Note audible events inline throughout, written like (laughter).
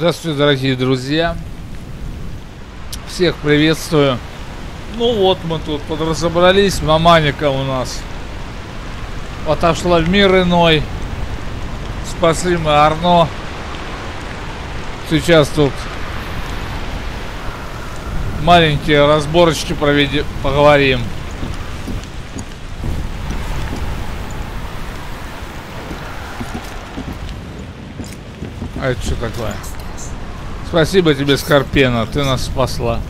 Здравствуйте, дорогие друзья. Всех приветствую. Ну вот мы тут подразобрались. Маманика у нас отошла в мир иной. Спасли мы Арно. Сейчас тут маленькие разборочки проведем, поговорим. А это что такое? Спасибо тебе, Скорпена, ты нас спасла.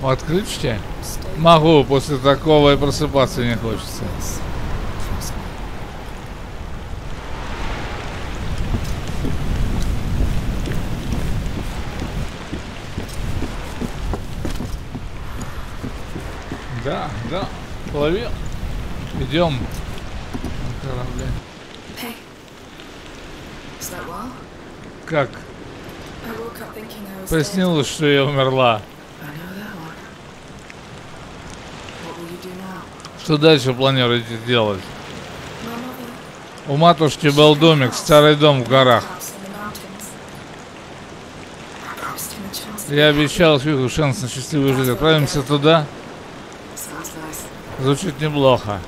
Открыть что? Могу, после такого и просыпаться не хочется. Да, да, плывем. Идем на корабле. Hey. Well? Как? Приснилось, что я умерла. Что дальше планируете делать? У матушки был домик, старый дом в горах. Я обещал Хьюгу шанс на счастливую жизнь. Отправимся туда. Звучит неплохо.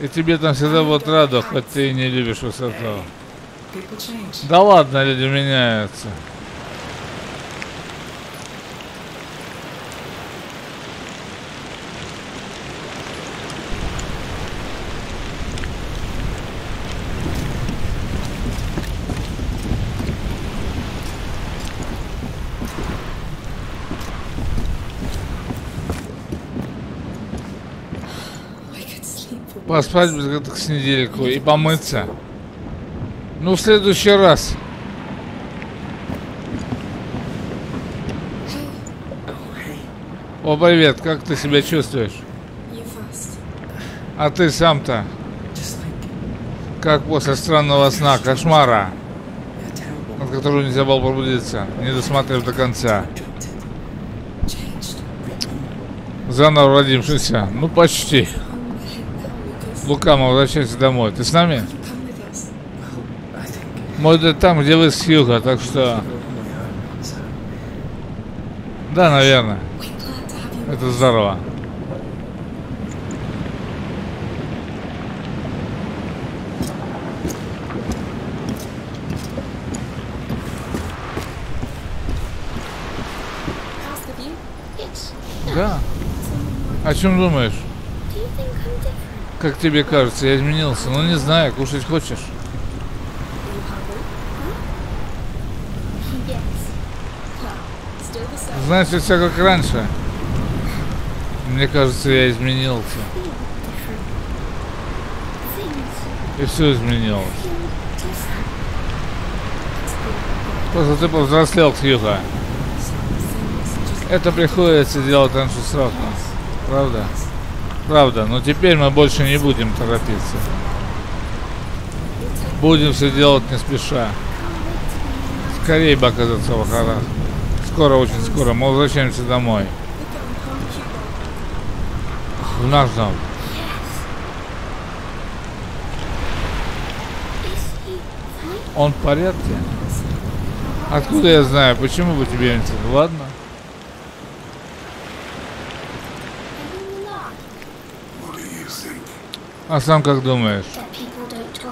И тебе там всегда будет рада, хоть ты и не любишь высоту. Да ладно, люди меняются. Поспать без этих с недельку и помыться. Ну, в следующий раз. О, привет, как ты себя чувствуешь? А ты сам-то, как после странного сна, кошмара, от которого нельзя было пробудиться, не досмотрев до конца. Заново родившийся. Ну, почти. Лука, мы возвращайся домой. Ты с нами? Дед там, где вы с Хьюго, так что... Да, наверное. Это здорово. Да. О чем думаешь? Как тебе кажется, я изменился? Ну, не знаю, кушать хочешь? Значит, все как раньше. Мне кажется, я изменился. И все изменилось. Просто ты повзрослел, Хьюго. Это приходится делать раньше срока. Правда? Правда, но теперь мы больше не будем торопиться. Будем все делать не спеша. Скорее бы оказаться в Ахарах. Скоро, очень скоро. Мы возвращаемся домой. В наш дом. Он в порядке? Откуда я знаю? Почему бы тебе не? Ладно. А сам как думаешь?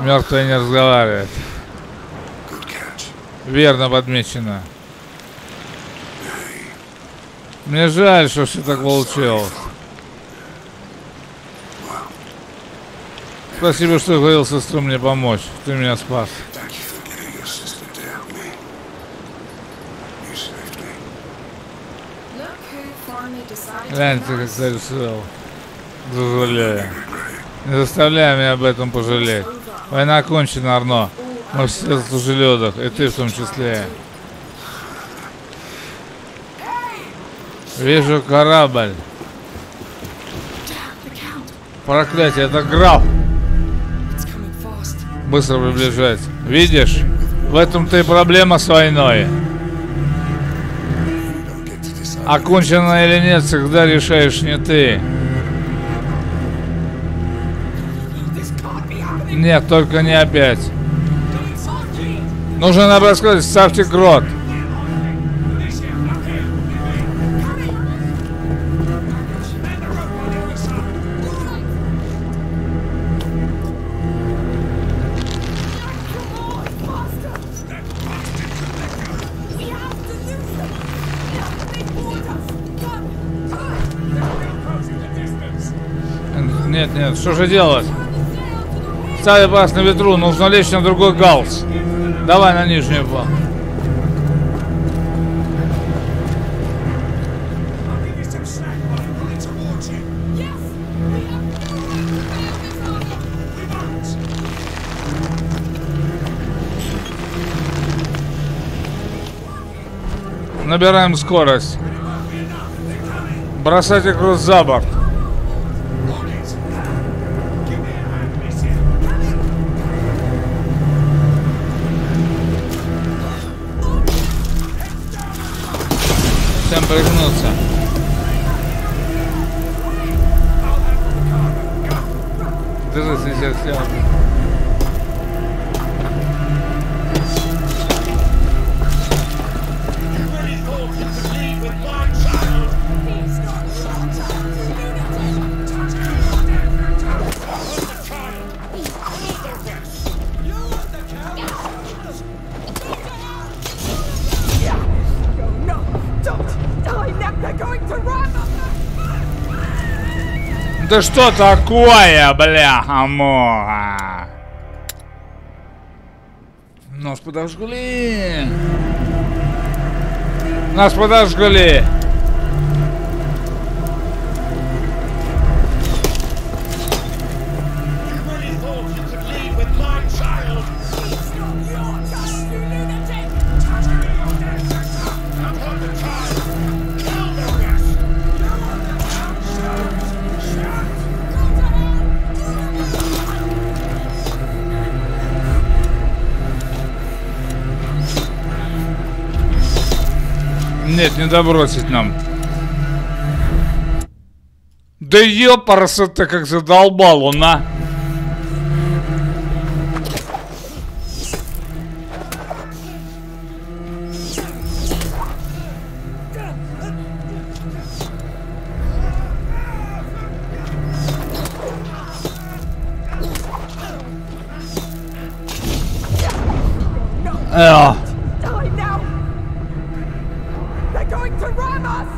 Мертвый не разговаривает. Верно подмечено. Мне жаль, что все так получилось. Спасибо, что говорил сестру мне помочь. Ты меня спас. Thank you for getting your sister to help me. You saved me. Look who finally decided to Глянь, ты be как nice. ты Не заставляй меня об этом пожалеть. Война окончена, Арно. Мы все заслужили отдых, и ты в том числе. Вижу корабль. Проклятие, это граф. Быстро приближается. Видишь? В этом-то и проблема с войной. Окончена или нет, всегда решаешь не ты. Нет, только не опять. Нужно набрать скорость, ставьте грот. Нет, нет, что же делать? Ставь бас на ветру, нужно лечь на другой галс. Давай на нижнюю план. I'll give you some slack while I'm pulling towards you. We won't. Набираем скорость. Бросайте груз за борт. Пригнуться. Держись, не всех Да что такое, бляха муха? Нас подожгли. Нас подожгли. Нет, не добросить нам. Да ёпарса ты как задолбал он, а. to Ramos!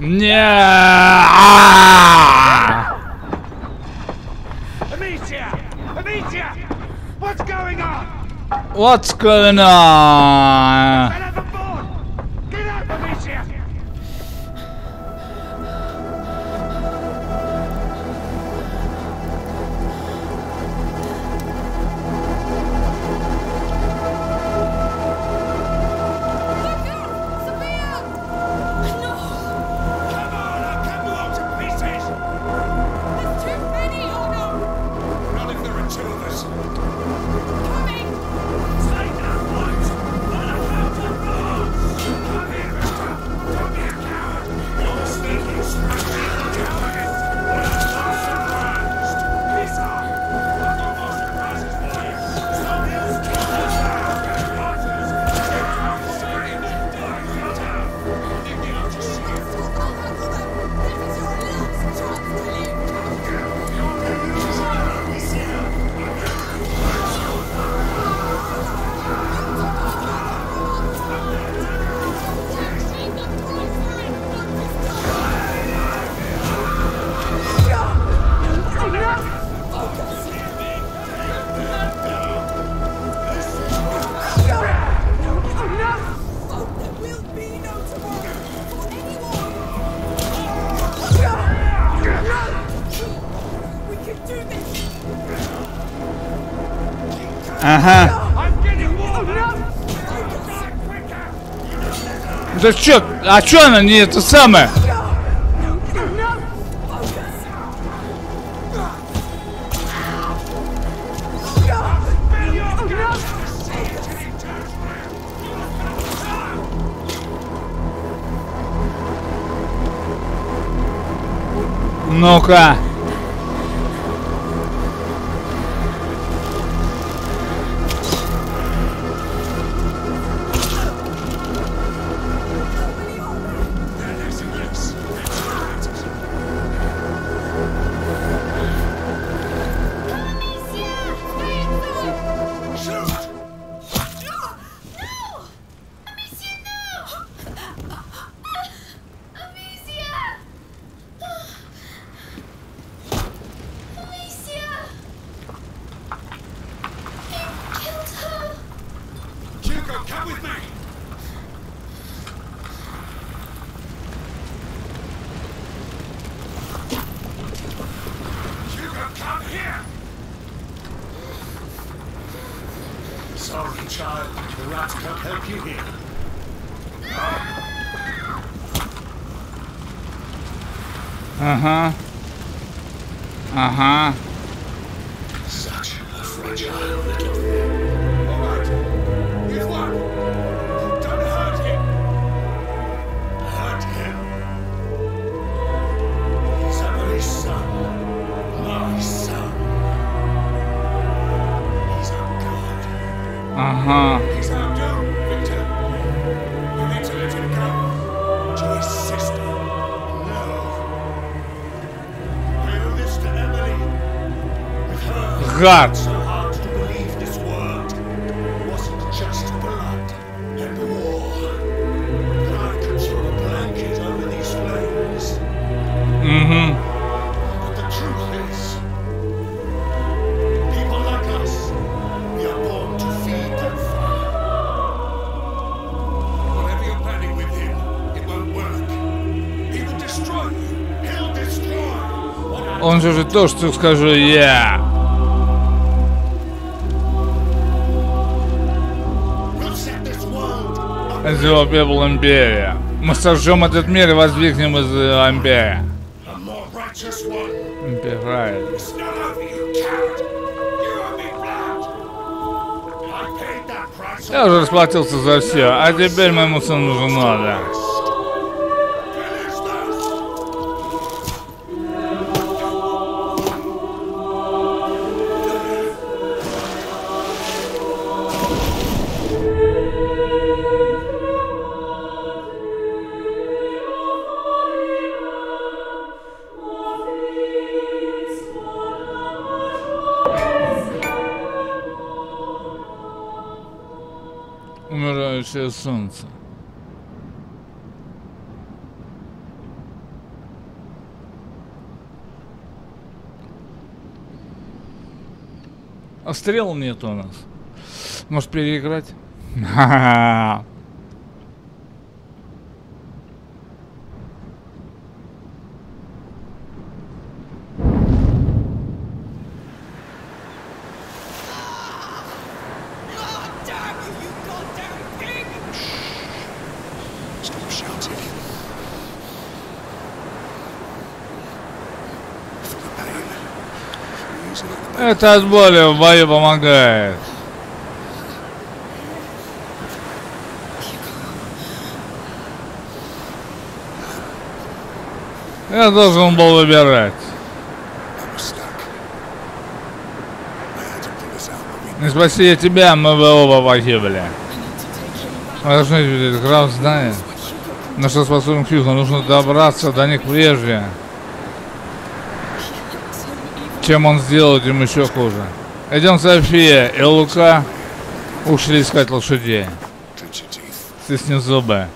Yeah. Amicia! Amicia! What's going on? What's going on? Да чё, а чё она не это самое? Ну-ка. Can't help you here. Uh-huh. Uh-huh. Such a fragile little... I Он же же то, что скажу я. Сделал пепел Империя. Мы сожжем этот мир и воздвигнем из э, Империя. One. Империя. Я уже расплатился за все, а теперь моему сыну нужно надо. Солнце. А стрел нет у нас. Может переиграть? (laughs) (laughs) Это от боли в бою помогает. Я должен был выбирать. Не спаси я тебя, мы бы оба погибли. Мы должны граф знает. На что способен Хьюго, нужно добраться до них прежде. Чем он сделал, тем еще хуже. Идем, София и Лука ушли искать лошадей. Стисни зубы.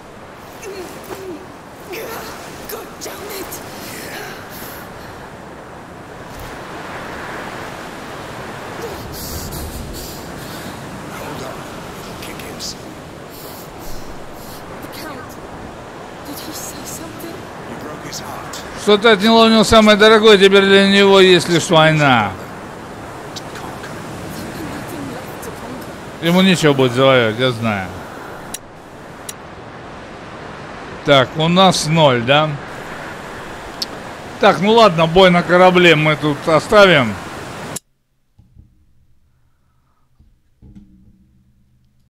Что-то отняло у него самое дорогое, теперь для него есть лишь война. Ему нечего будет завоевать, я знаю. Так, у нас ноль, да? Так, ну ладно, бой на корабле мы тут оставим.